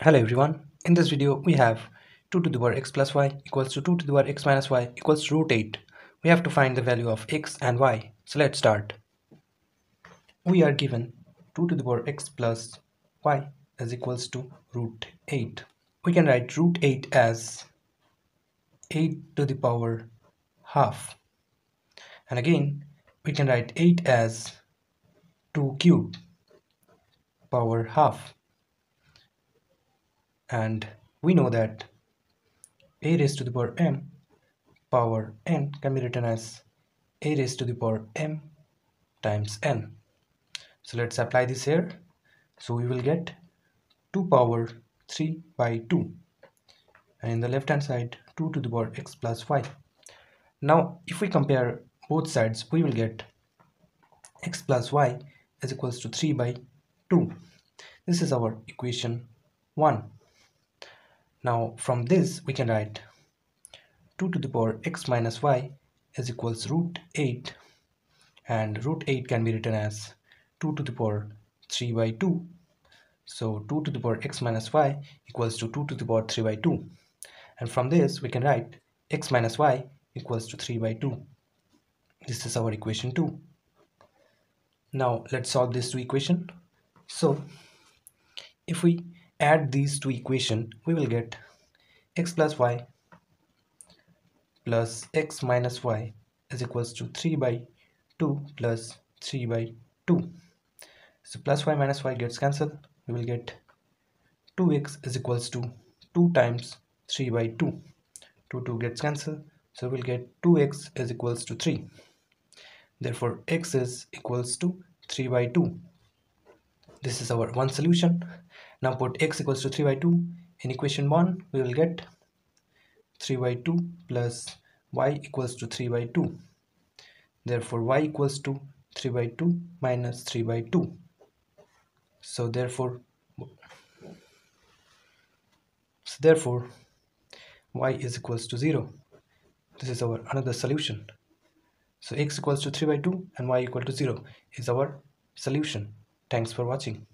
Hello everyone, in this video we have 2 to the power x plus y equals to 2 to the power x minus y equals root 8. We have to find the value of x and y. So let's start. We are given 2 to the power x plus y is equals to root 8. We can write root 8 as 8 to the power half. And again we can write 8 as 2 cube power half and we know that a raised to the power m power n can be written as a raised to the power m times n. So let's apply this here. So we will get 2 power 3 by 2 and in the left hand side 2 to the power x plus y now if we compare both sides we will get x plus y is equals to 3 by 2 this is our equation 1 now from this we can write 2 to the power x minus y is equals root 8 and root 8 can be written as 2 to the power 3 by 2 so 2 to the power x minus y equals to 2 to the power 3 by 2 and from this we can write x minus y equals to 3 by 2 this is our equation 2 now let's solve this two equation. So if we add these two equation we will get x plus y plus x minus y is equals to 3 by 2 plus 3 by 2 so plus y minus y gets cancelled. We will get 2x is equals to 2 times 3 by 2 2 2 gets cancelled. So we'll get 2x is equals to 3 therefore x is equals to 3 by 2 this is our one solution now put x equals to 3 by 2 in equation 1 we will get 3 by 2 plus y equals to 3 by 2 therefore y equals to 3 by 2 minus 3 by 2 so therefore so therefore y is equals to 0 this is our another solution. So x equals to 3 by 2 and y equal to 0 is our solution. Thanks for watching.